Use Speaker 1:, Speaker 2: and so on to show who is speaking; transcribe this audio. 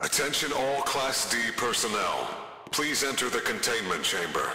Speaker 1: Attention all Class D personnel. Please enter the containment chamber.